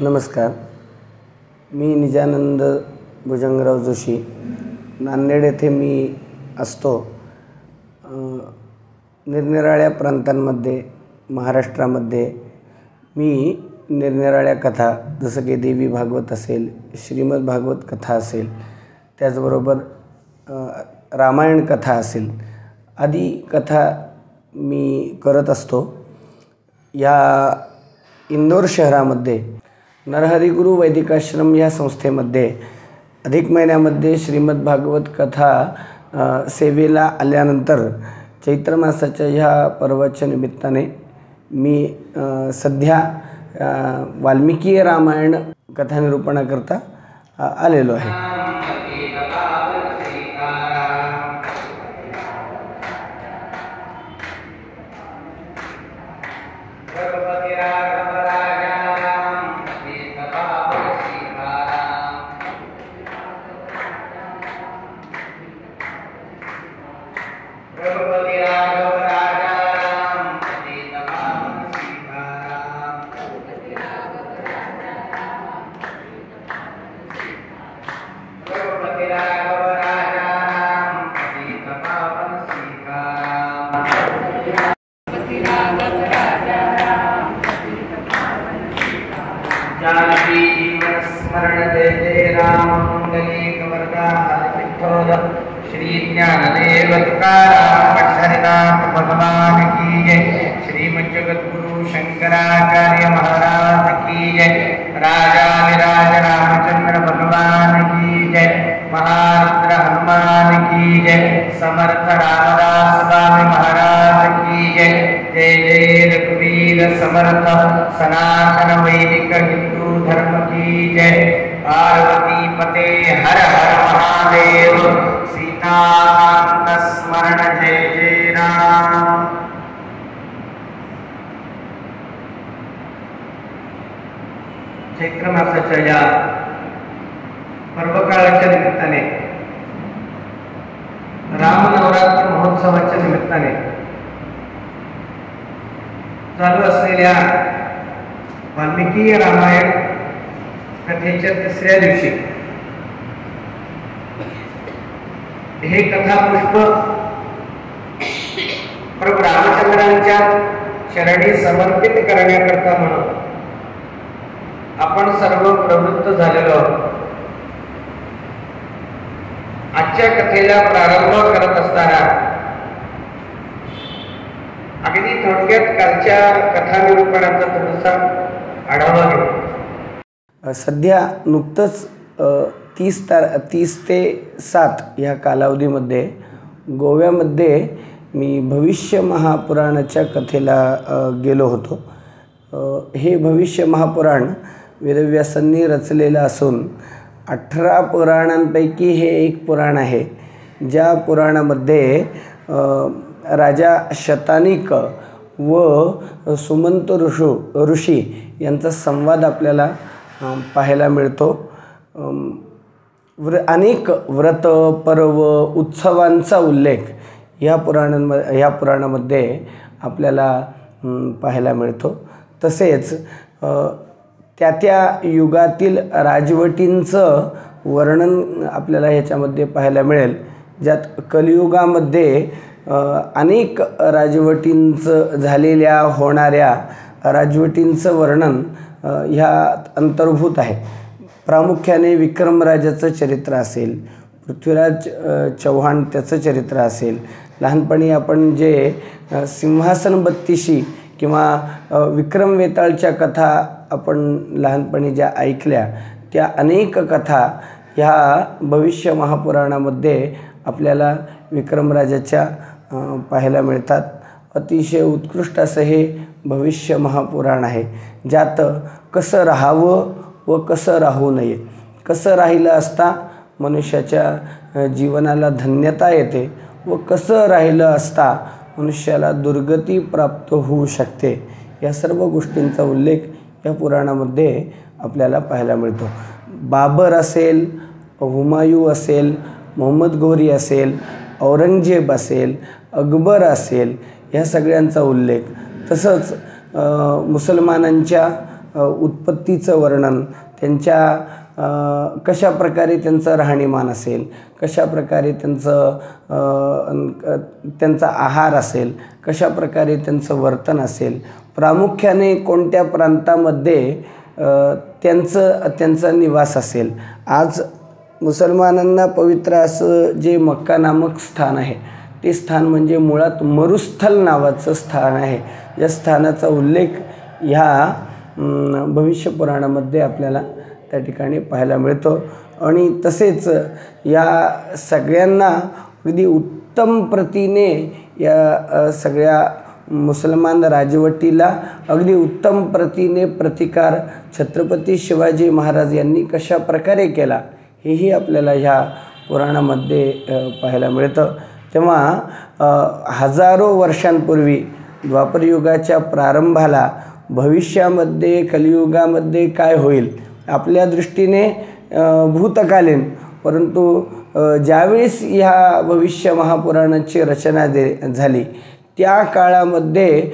नमस्कार. मी निजानंद भुजंगराव जोशी. नांदेड येथे मी असतो. निरनिराळ्या प्रांतांमध्ये महाराष्ट्रामध्ये मी निरनिराळ्या कथा जसं की देवी भागवत असेल श्रीमद भागवत कथा असेल त्याचबरोबर रामायण कथा असेल आदी कथा मी करत असतो. या इंदोर शहरामध्ये नरहरिगुरु वैदिकाश्रम या संस्थेमध्ये अधिक महिन्यामध्ये श्रीमद भागवत कथा सेवेला आल्यानंतर चैत्र मासाच्या ह्या पर्वाच्या निमित्ताने मी सध्या वाल्मिकीय रामायण कथानिरूपणाकरता आलेलो आहे. Remember भगवान की जय श्रीमद जगद्गुरु शंकराचार्य महाराज की जय राजा विराज रामचंद्र भगवान की जय महारुद्र हनुमान की जय समर्थ रामदास स्वामी महाराज की जय जय जय रघुवीर समर्थ। सनातन वैदिक हिंदू धर्म की जय। पार्वती पते हर हर महादेव सीताकांत स्मरण जय जय राम। चैत्र मासाच्या या पर्वकाळाच्या निमित्ताने रामनवरात्र महोत्सवाच्या निमित्ताने चालू असलेल्या वाल्मिकी रामायण कथेच्या तिसऱ्या दिवशी. हे कथापुष्प प्रभू रामचंद्रांच्या शरणी समर्पित करण्याकरता म्हणून आपण सर्व प्रवृत्त झालेलो आहोत. आजच्या कथेला प्रारंभ करत असताना अगदी थोडक्यात कालच्या कथानिरूपणाचा थोडासा आढावा घेऊ. सध्या नुकतंच तीस तार तीस ते सात ह्या कालावधीमध्ये गोव्यामध्ये मी भविष्य महापुराणाच्या कथेला गेलो होतो. हे भविष्य महापुराण वेदव्यासांनी रचलेलं असून अठरा पुराणांपैकी हे एक पुराण आहे ज्या पुराणामध्ये राजा शतानिक व सुमंत ऋषू ऋषी यांचा संवाद आपल्याला पाहायला मिळतो. व्र अनेक व्रत पर्व उत्सवांचा उल्लेख या पुराणांम ह्या पुराणामध्ये आपल्याला पाहायला मिळतो. तसेच त्या त्या युगातील राजवटींचं वर्णन आपल्याला ह्याच्यामध्ये पाहायला मिळेल. ज्यात कलियुगामध्ये अनेक राजवटींचं झालेल्या होणाऱ्या राजवटींचं वर्णन ह्यात अंतर्भूत आहे. प्रामुख्याने विक्रमराजाचं चरित्र असेल पृथ्वीराज चव्हाण त्याचं चरित्र असेल लहानपणी आपण जे सिंहासन बत्तीशी किंवा विक्रम वेताळच्या कथा आपण लहानपणी ज्या ऐकल्या त्या अनेक कथा ह्या भविष्य महापुराणामध्ये आपल्याला विक्रमराजाच्या पाहायला मिळतात. अतिशय उत्कृष्ट असं हे भविष्य महापुराण आहे. ज्यात कसं राहावं व कसं राहू नये. कसं राहिलं असता मनुष्याच्या जीवनाला धन्यता येते व कसं राहिलं असता मनुष्याला दुर्गती प्राप्त होऊ शकते. या सर्व गोष्टींचा उल्लेख या पुराणामध्ये आपल्याला पाहायला मिळतो. बाबर असेल हुमायू असेल मोहम्मद घोरी असेल औरंगजेब असेल अकबर असेल ह्या सगळ्यांचा उल्लेख तसंच मुसलमानांच्या उत्पत्तीचं वर्णन त्यांच्या कशा प्रकारे त्यांचं राहणीमान असेल कशा प्रकारे त्यांचं त्यांचा आहार असेल कशा प्रकारे त्यांचं वर्तन असेल प्रामुख्याने कोणत्या प्रांतामध्ये त्यांचं त्यांचा निवास असेल. आज मुसलमानांना पवित्र असं जे मक्का नामक स्थान आहे ते स्थान म्हणजे मुळात मरुस्थल नावाचं स्थान आहे. या स्थानाचा उल्लेख ह्या भविष्यपुराणामध्ये भविष्य पुराणामध्ये आपल्याला त्या ठिकाणी पाहायला मिळतो. आणि तसेच या सगळ्यांना अगदी उत्तम प्रतीने या सगळ्या मुसलमान राजवटीला अगदी उत्तम प्रतीने प्रतिकार छत्रपती शिवाजी महाराज यांनी कशा प्रकारे केला हेही आपल्याला ह्या पुराणामध्ये पाहायला मिळतं. तेव्हा हजारो वर्षांपूर्वी द्वापरयुगाच्या प्रारंभाला भविष्यामध्ये कलियुगामध्ये काय होईल आपल्या दृष्टीने भूतकालीन. परंतु ज्यावेळेस ह्या भविष्य महापुराणाची रचना दे झाली त्या काळामध्ये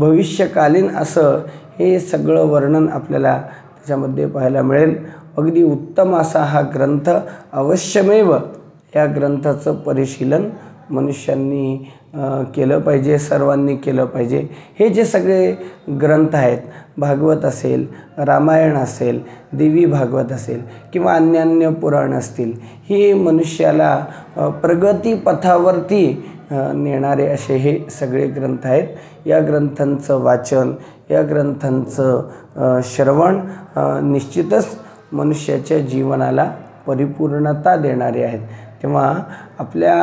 भविष्यकालीन असं हे सगळं वर्णन आपल्याला त्याच्यामध्ये पाहायला मिळेल. अगदी उत्तम असा हा ग्रंथ अवश्यमेव या ग्रंथाचं परिशीलन मनुष्यांनी केलं पाहिजे सर्वांनी केलं पाहिजे. हे जे सगळे ग्रंथ आहेत भागवत असेल रामायण असेल देवी भागवत असेल किंवा अन्य अन्य पुराण असतील हे मनुष्याला प्रगतीपथावरती नेणारे असे हे सगळे ग्रंथ आहेत. या ग्रंथांचं वाचन या ग्रंथांचं श्रवण निश्चितच मनुष्याच्या जीवनाला परिपूर्णता देणारे आहेत. तेव्हा आपल्या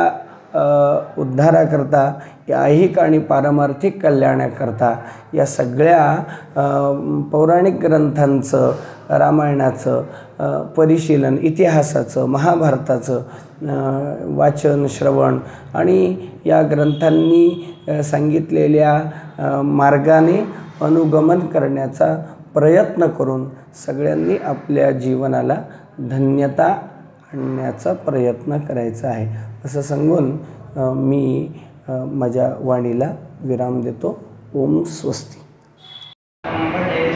उद्धाराकरता या ऐहिक आणि पारमार्थिक कल्याणाकरता या सगळ्या पौराणिक ग्रंथांचं रामायणाचं परिशीलन इतिहासाचं महाभारताचं वाचन श्रवण आणि या ग्रंथांनी सांगितलेल्या मार्गाने अनुगमन करण्याचा प्रयत्न करून सगळ्यांनी आपल्या जीवनाला धन्यता आणण्याचा प्रयत्न करायचा आहे. असं सांगून मी माझ्या वाणीला विराम देतो. ओम स्वस्ती. भजे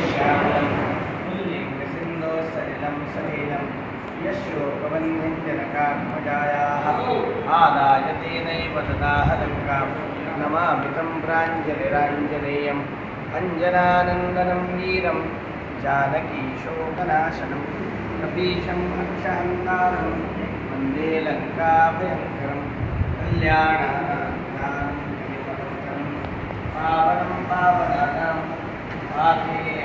आदाय अञ्जनानन्दनं वीरं जानकीशोकनाशनम्। कपीशं रक्षहन्तारं वन्दे लङ्काभयङ्करं कल्याणानां पावनं पावनानां पापे